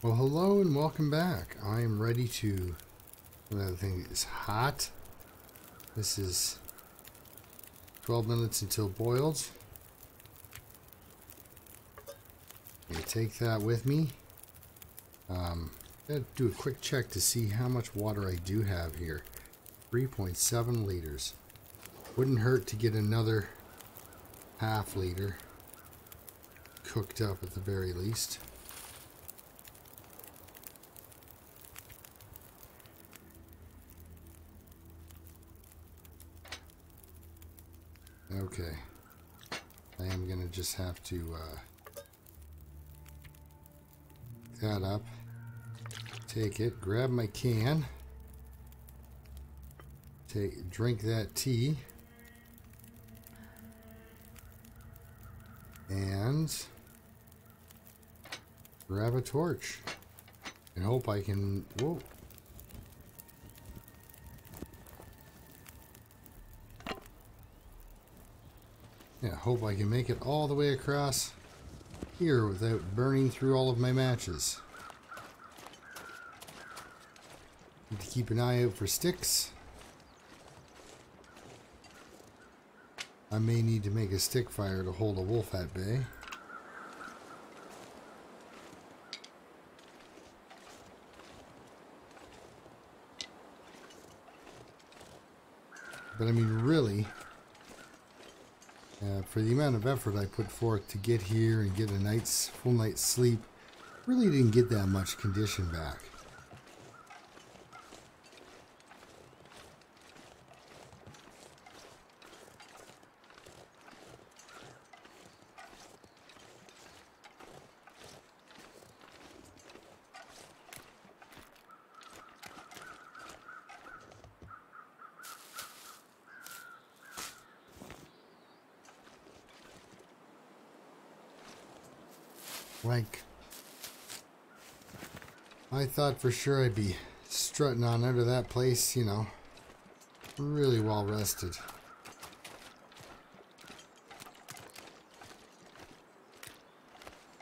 Well, hello and welcome back. I am ready to. Another thing is hot. This is 12 minutes until boiled. I take that with me. Um, gotta do a quick check to see how much water I do have here. 3.7 liters. Wouldn't hurt to get another half liter cooked up at the very least. Okay. I am going to just have to uh, that up, take it, grab my can, take drink that tea, and grab a torch and hope I can, whoa, Yeah, hope I can make it all the way across here without burning through all of my matches. Need to keep an eye out for sticks. I may need to make a stick fire to hold a wolf at bay. But I mean, really, uh, for the amount of effort I put forth to get here and get a night's full night's sleep, really didn't get that much condition back. Like, I thought for sure I'd be strutting on out of that place, you know, really well rested.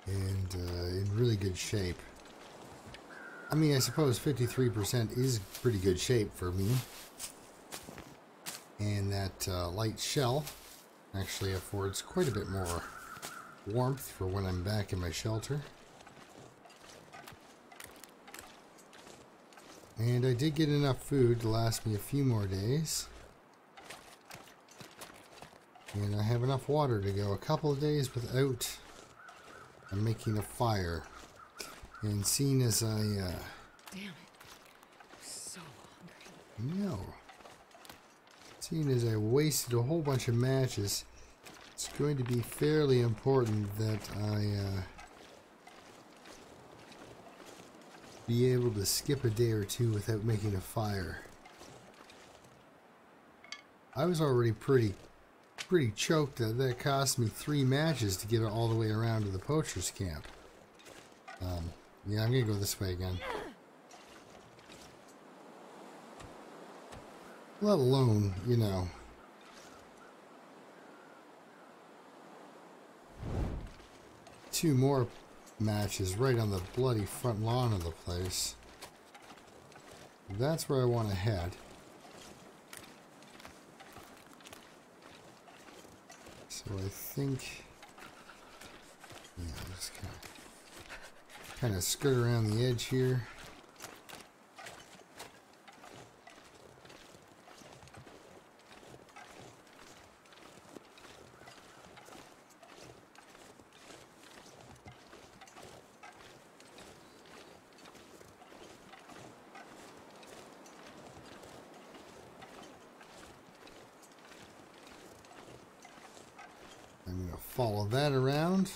And uh, in really good shape. I mean, I suppose 53% is pretty good shape for me. And that uh, light shell actually affords quite a bit more warmth for when I'm back in my shelter. And I did get enough food to last me a few more days. And I have enough water to go a couple of days without making a fire. And seeing as I, uh... Damn it. I'm so hungry. No. Seeing as I wasted a whole bunch of matches, it's going to be fairly important that I uh, be able to skip a day or two without making a fire. I was already pretty pretty choked that that cost me three matches to get all the way around to the poacher's camp. Um, yeah, I'm gonna go this way again. Let alone, you know, two more matches right on the bloody front lawn of the place. That's where I want to head. So I think... Yeah, just kind of, kind of skirt around the edge here. Follow that around.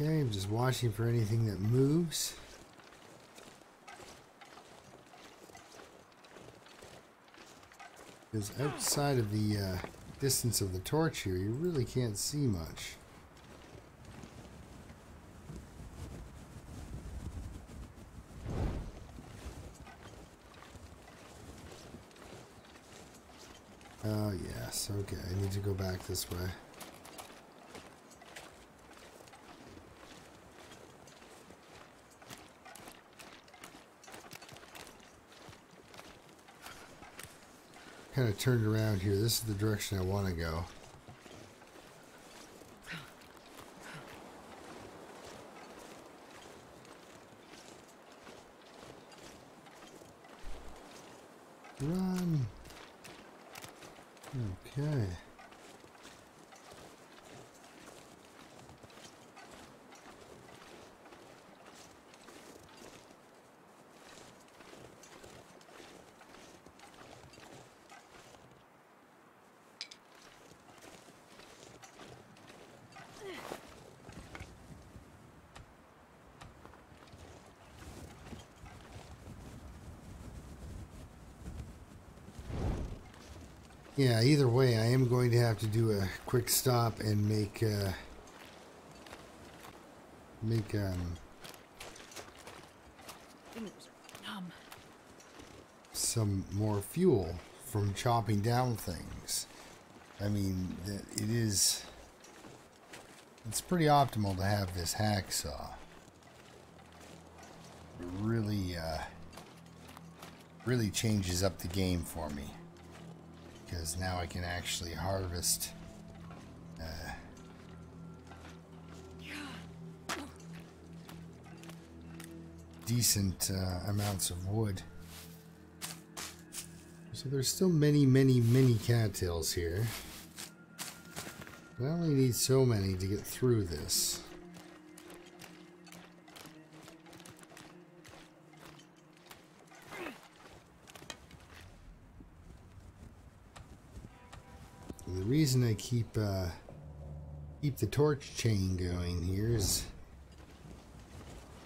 Okay, I'm just watching for anything that moves. Because outside of the uh, distance of the torch here, you really can't see much. Oh yes, okay, I need to go back this way. Kind of turned around here. This is the direction I want to go. Run. Okay. Yeah, either way, I am going to have to do a quick stop and make, uh, make, um, some more fuel from chopping down things. I mean, it is, it's pretty optimal to have this hacksaw. It really, uh, really changes up the game for me because now I can actually harvest uh, decent uh, amounts of wood. So there's still many, many, many cattails here. I only need so many to get through this. The reason I keep uh, keep the torch chain going here is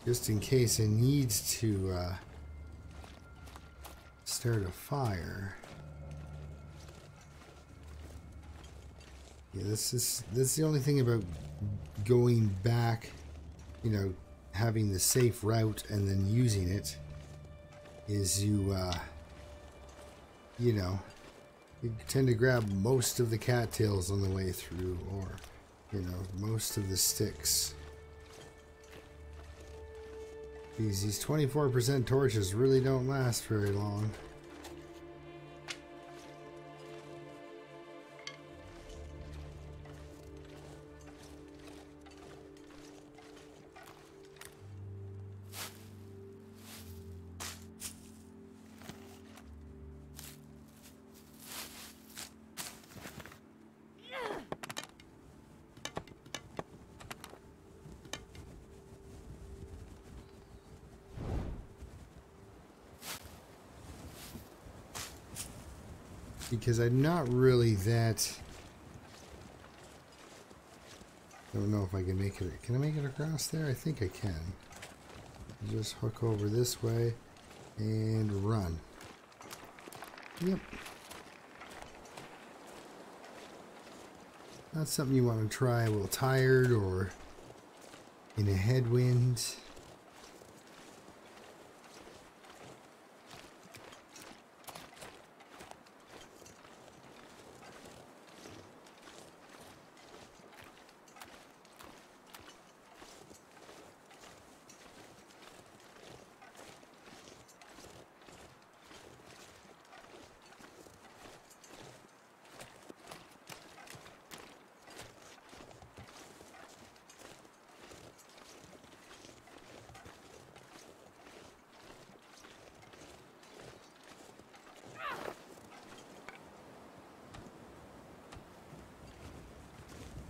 just in case I need to uh, start a fire. Yeah, this is that's the only thing about going back, you know, having the safe route and then using it is you uh, you know you tend to grab most of the cattails on the way through, or, you know, most of the sticks. These, these 24% torches really don't last very long. Because I'm not really that... I don't know if I can make it... Can I make it across there? I think I can. Just hook over this way and run. Yep. Not something you want to try while tired or in a headwind.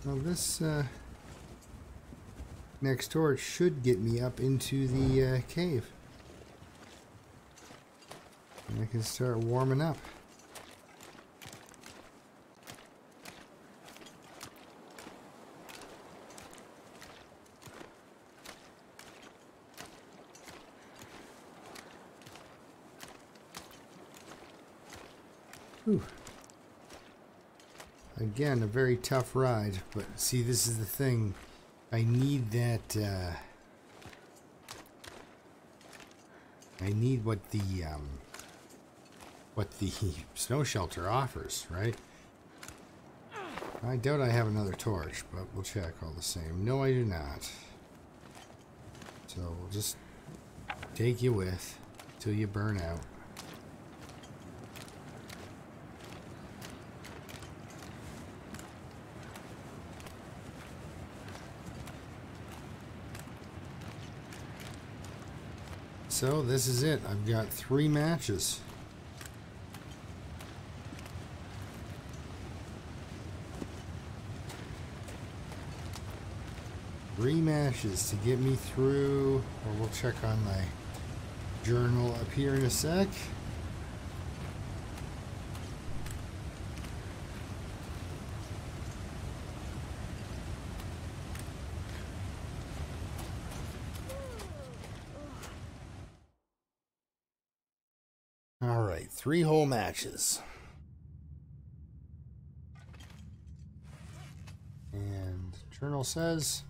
Well, this uh, next torch should get me up into the uh, cave. And I can start warming up. Whew. Again, a very tough ride. But see, this is the thing. I need that. Uh, I need what the um, what the snow shelter offers, right? I doubt I have another torch, but we'll check all the same. No, I do not. So we'll just take you with till you burn out. So this is it. I've got three matches. Three matches to get me through, or we'll check on my journal up here in a sec. All right, three whole matches. And journal says,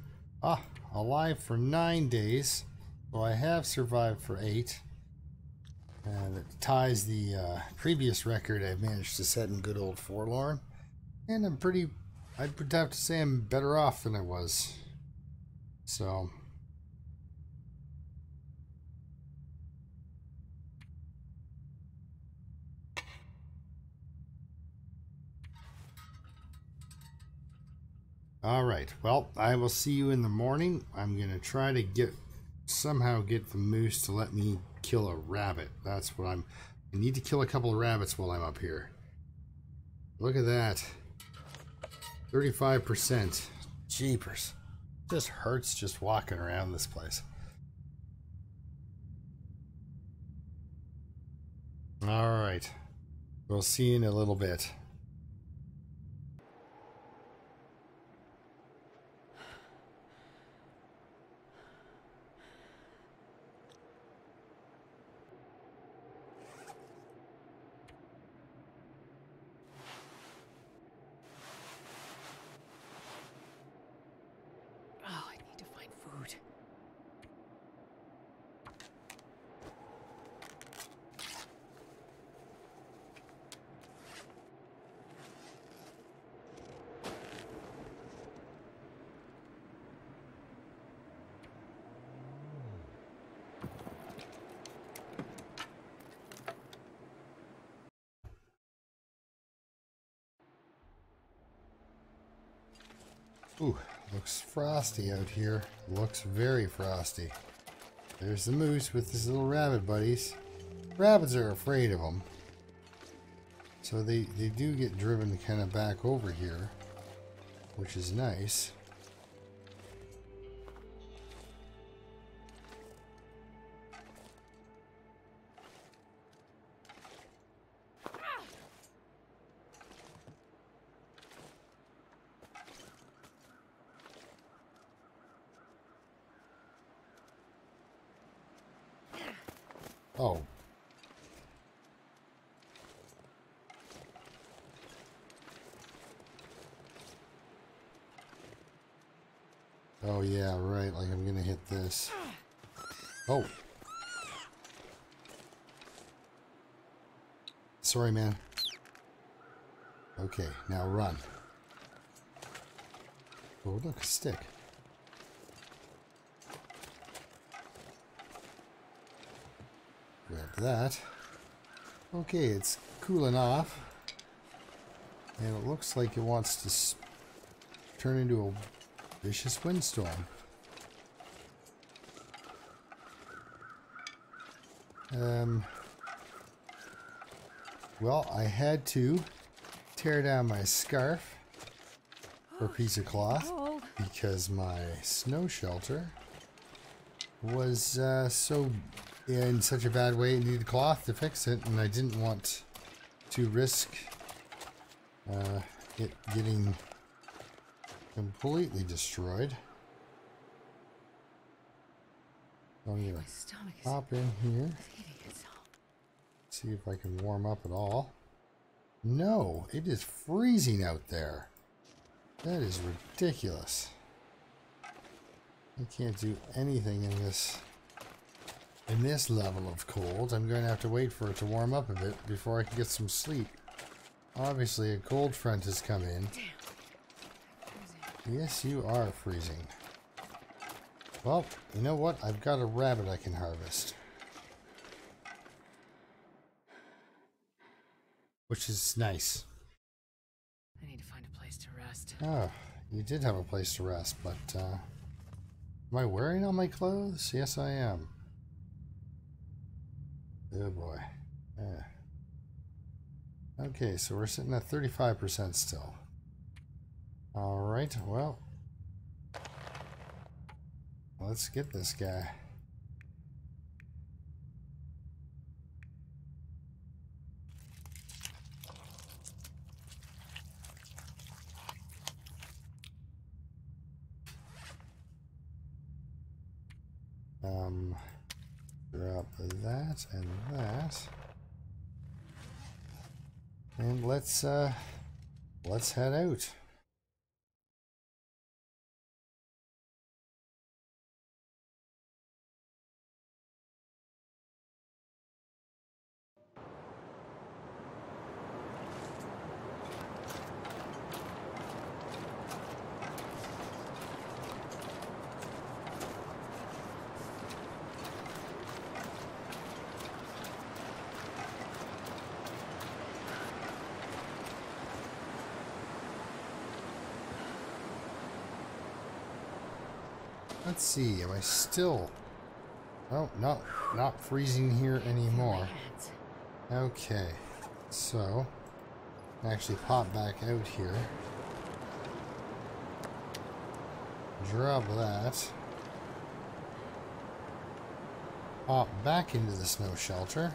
ah, alive for nine days. So I have survived for eight. And it ties the uh, previous record I've managed to set in good old Forlorn. And I'm pretty, I'd have to say I'm better off than I was. So, All right. Well, I will see you in the morning. I'm going to try to get somehow get the moose to let me kill a rabbit. That's what I'm I need to kill a couple of rabbits while I'm up here. Look at that. 35%. Jeepers. Just hurts just walking around this place. All right. We'll see you in a little bit. Oh, I need to find food. Ooh, looks frosty out here. Looks very frosty. There's the moose with his little rabbit buddies. Rabbits are afraid of him. So they, they do get driven kind of back over here, which is nice. Oh. Oh yeah, right, like I'm gonna hit this. Oh. Sorry, man. Okay, now run. Oh, look, a stick. Grab that. Okay, it's cooling off. And it looks like it wants to turn into a vicious windstorm. Um, well, I had to tear down my scarf or piece of cloth because my snow shelter was uh, so in such a bad way it needed cloth to fix it and I didn't want to risk uh, it getting completely destroyed. I'm gonna My stomach is hop in here, see if I can warm up at all. No, it is freezing out there. That is ridiculous. I can't do anything in this in this level of cold. I'm going to have to wait for it to warm up a bit before I can get some sleep. Obviously, a cold front has come in. Yes, you are freezing. Well, you know what? I've got a rabbit I can harvest. Which is nice. I need to find a place to rest. Oh, you did have a place to rest, but, uh... Am I wearing all my clothes? Yes, I am. Oh boy. Yeah. Okay, so we're sitting at 35% still. Alright, well. Let's get this guy. Um, drop that and that. And let's, uh, let's head out. Let's see, am I still... Oh, not, not freezing here anymore. Okay, so... Actually pop back out here. Drop that. Pop back into the snow shelter.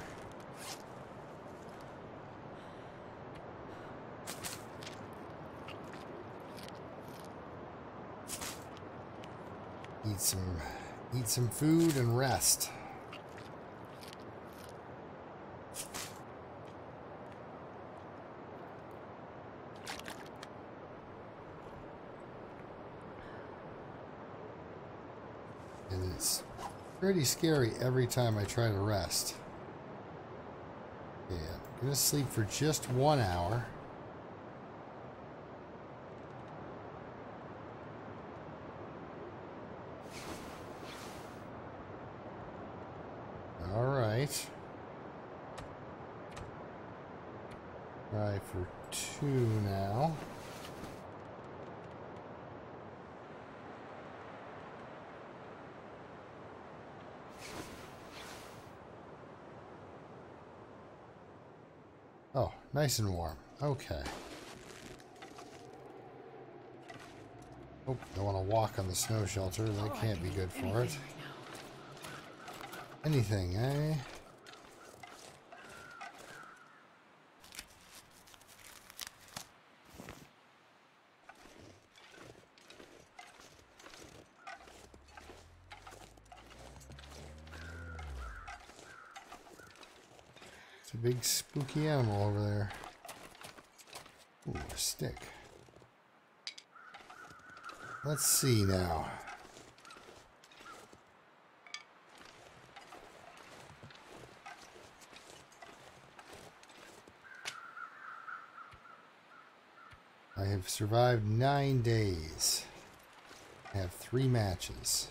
Eat some, eat some food and rest. And it's pretty scary every time I try to rest. Yeah, I'm gonna sleep for just one hour. Alright. Try for two now. Oh, nice and warm. Okay. Oh, don't want to walk on the snow shelter. That can't be good for it. Anything, eh? Big spooky animal over there. Ooh, a stick. Let's see now. I have survived nine days. I have three matches.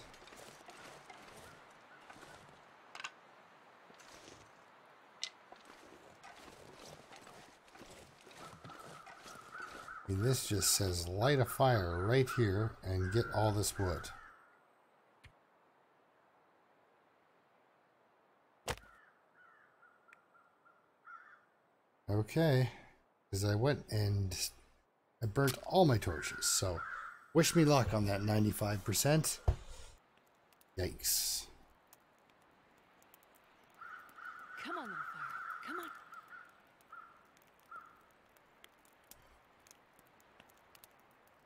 This just says light a fire right here and get all this wood. Okay, because I went and I burnt all my torches, so wish me luck on that 95%. Yikes. Come on, little fire. Come on.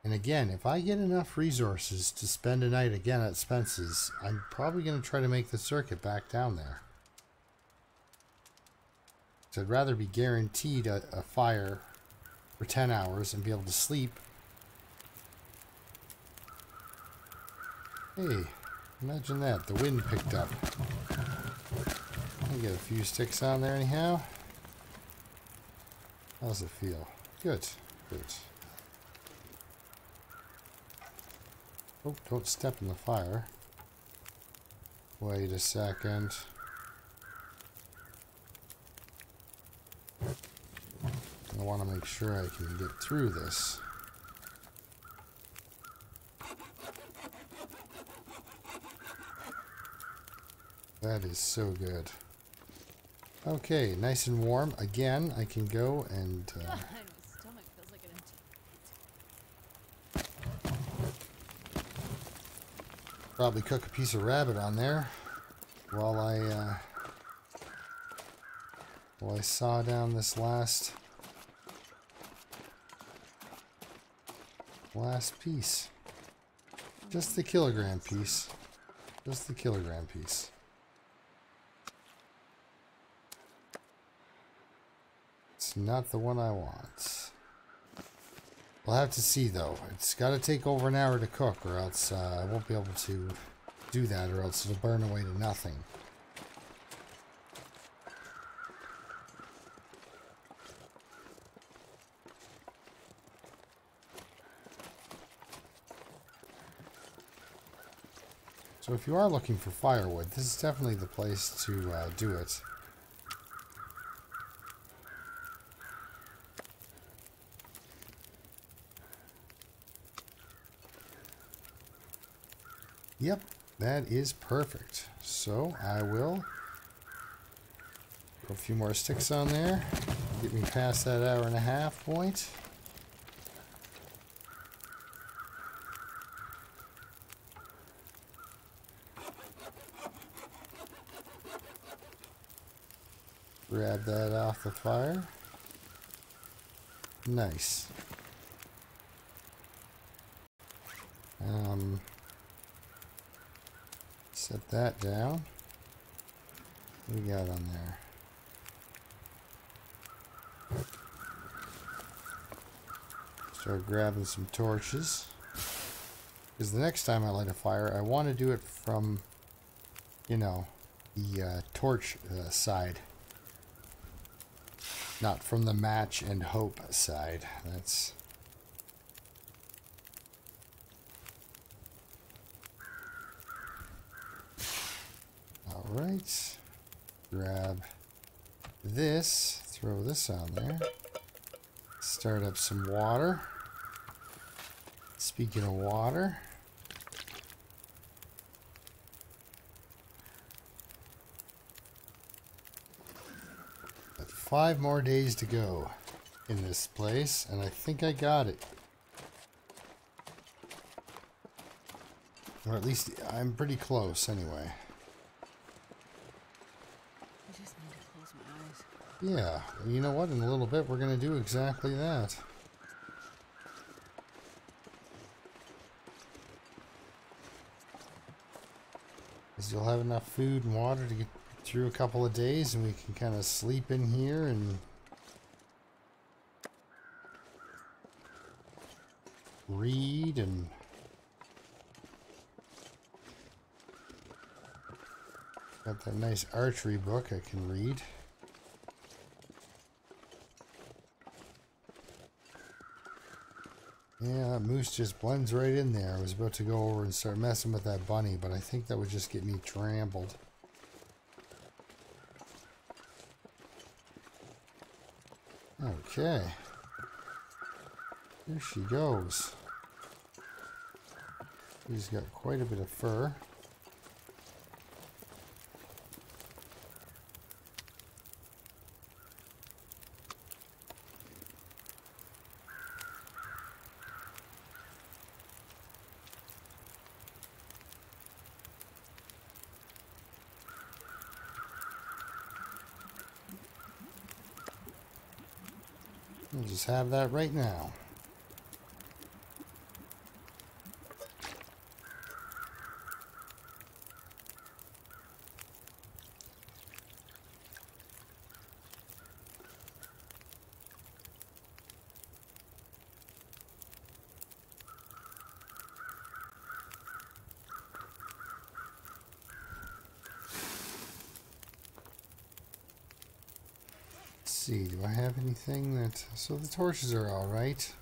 And again, if I get enough resources to spend a night again at Spence's, I'm probably going to try to make the circuit back down there. So I'd rather be guaranteed a, a fire for 10 hours and be able to sleep. Hey, imagine that. The wind picked up. I get a few sticks on there anyhow. How's it feel? Good. Good. Oh, don't step in the fire. Wait a second. I want to make sure I can get through this. That is so good. Okay, nice and warm. Again, I can go and... Uh, My stomach feels like an empty. Probably cook a piece of rabbit on there while I uh, while I saw down this last last piece. Just the kilogram piece. Just the kilogram piece. It's not the one I want. We'll have to see though. It's got to take over an hour to cook or else uh, I won't be able to do that or else it'll burn away to nothing. So if you are looking for firewood, this is definitely the place to uh, do it. Yep, that is perfect. So I will put a few more sticks on there. Get me past that hour and a half point. Grab that off the fire. Nice. Um, set that down. What do we got on there? Start grabbing some torches. Because the next time I light a fire, I want to do it from, you know, the uh, torch uh, side. Not from the match and hope side. That's... Alright. Grab this. Throw this on there. Start up some water. Speaking of water... Five more days to go in this place, and I think I got it. Or at least I'm pretty close anyway. I just need to close my eyes. Yeah, you know what? In a little bit, we're going to do exactly that. Because you'll have enough food and water to get through a couple of days, and we can kind of sleep in here and read and got that nice archery book I can read. Just blends right in there. I was about to go over and start messing with that bunny, but I think that would just get me trampled. Okay. Here she goes. She's got quite a bit of fur. We'll have that right now. see, I have anything that... So the torches are alright.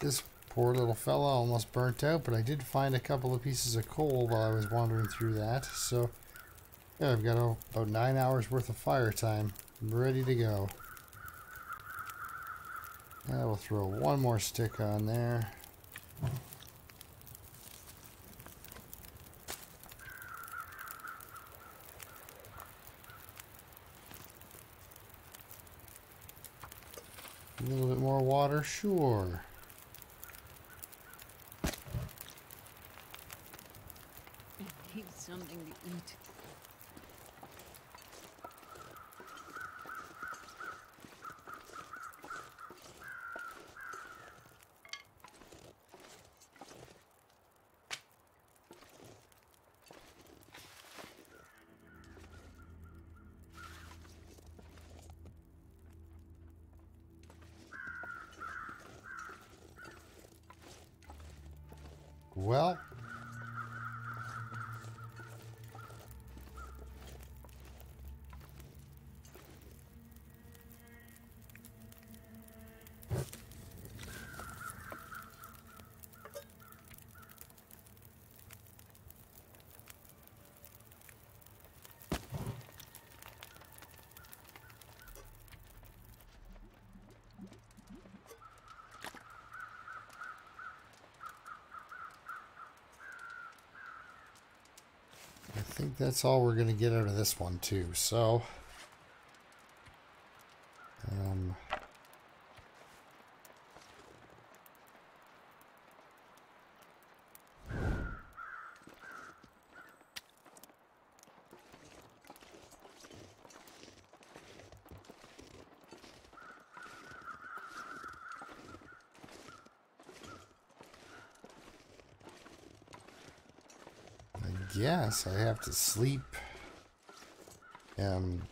This poor little fella almost burnt out, but I did find a couple of pieces of coal while I was wandering through that. So, yeah, I've got about nine hours worth of fire time. I'm ready to go. I will throw one more stick on there. A little bit more water, sure. Need something to eat. Well, I think that's all we're going to get out of this one too. So, um, I guess I have to sleep um,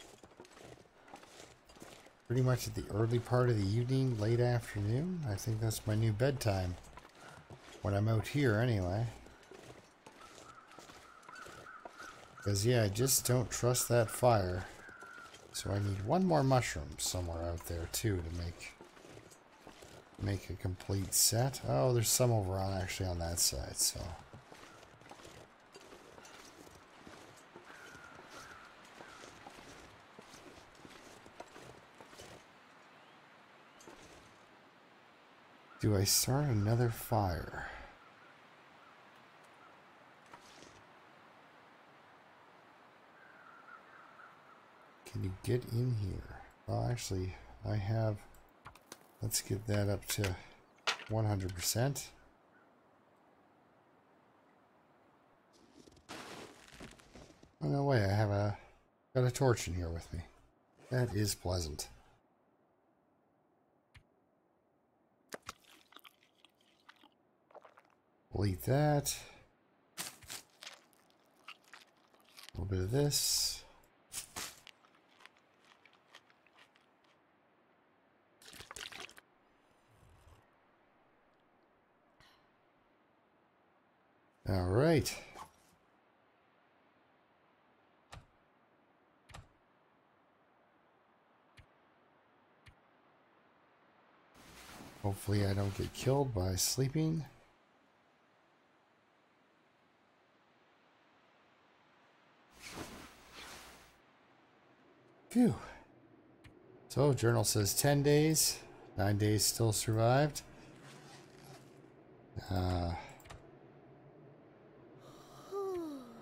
pretty much at the early part of the evening, late afternoon. I think that's my new bedtime when I'm out here anyway. Because, yeah, I just don't trust that fire. So I need one more mushroom somewhere out there, too, to make make a complete set. Oh, there's some over on actually on that side, so... Do I start another fire? Can you get in here? Well, actually, I have... Let's get that up to 100%. Oh, no way, I have a... Got a torch in here with me. That is pleasant. Eat that. A little bit of this. All right. Hopefully I don't get killed by sleeping. Phew. So, journal says 10 days. 9 days still survived. Uh,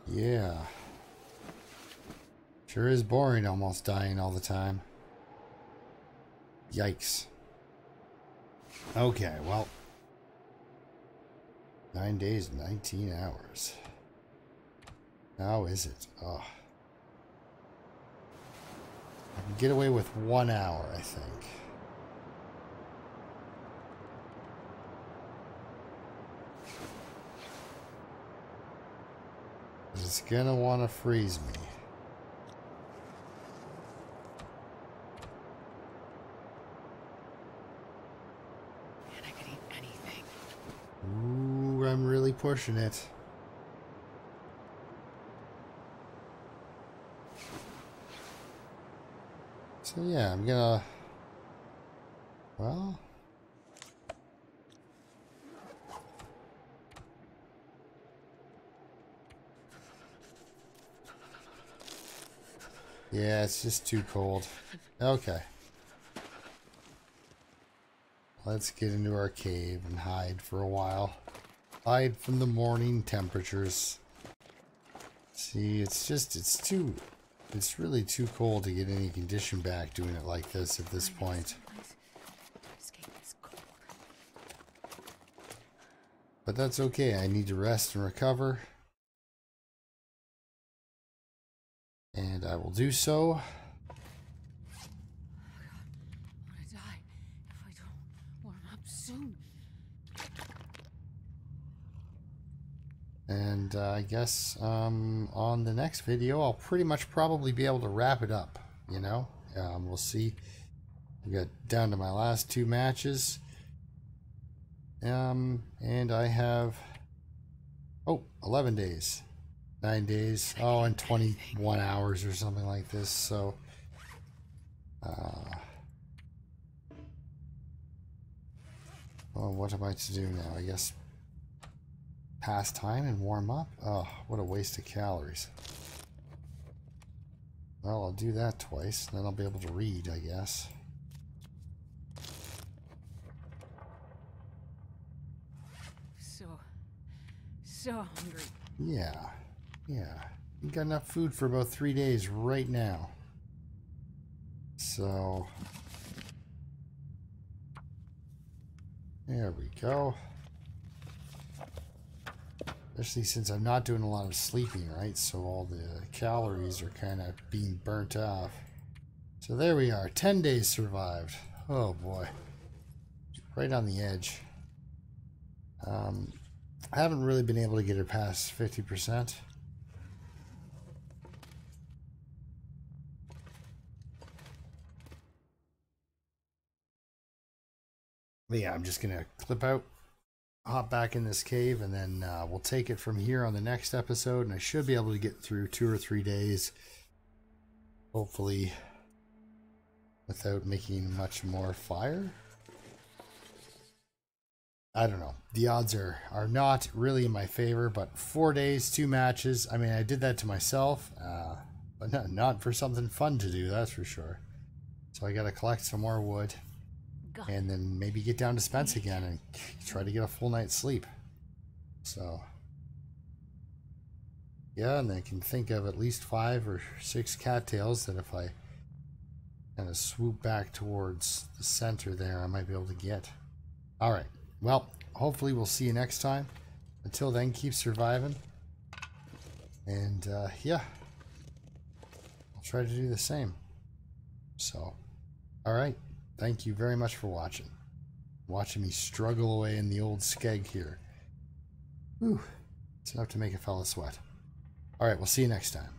yeah. Sure is boring almost dying all the time. Yikes. Okay, well. 9 days, 19 hours. How is it? Oh. I can get away with one hour, I think. It's gonna want to freeze me. Man, I could eat anything. Ooh, I'm really pushing it. So yeah, I'm gonna Well. Yeah, it's just too cold. Okay. Let's get into our cave and hide for a while. Hide from the morning temperatures. See, it's just, it's too, it's really too cold to get any condition back doing it like this at this point. But that's okay. I need to rest and recover. And I will do so. I'm gonna die if I don't warm up soon. And uh, I guess um, on the next video, I'll pretty much probably be able to wrap it up. You know, um, we'll see. I got down to my last two matches. Um, and I have, oh, 11 days. Nine days. Oh, and 21 hours or something like this. So, uh, well, what am I to do now? I guess pass time and warm up? Oh, what a waste of calories. Well, I'll do that twice, then I'll be able to read, I guess. So, so hungry. Yeah, yeah. You got enough food for about three days right now. So... There we go. Especially since I'm not doing a lot of sleeping, right? So all the calories are kind of being burnt off. So there we are. 10 days survived. Oh boy. Right on the edge. Um, I haven't really been able to get it past 50%. But yeah, I'm just going to clip out hop back in this cave and then uh, we'll take it from here on the next episode and I should be able to get through two or three days hopefully without making much more fire. I don't know. The odds are are not really in my favor but four days two matches. I mean I did that to myself uh, but not, not for something fun to do that's for sure. So I gotta collect some more wood God, and then maybe get down to Spence again and try to get a full night's sleep. So, yeah, and I can think of at least five or six cattails that if I kind of swoop back towards the center there, I might be able to get. All right. Well, hopefully we'll see you next time. Until then, keep surviving. And uh, yeah, I'll try to do the same. So, all right. Thank you very much for watching. Watching me struggle away in the old skeg here. Whew. It's enough to make a fella sweat. All right, we'll see you next time.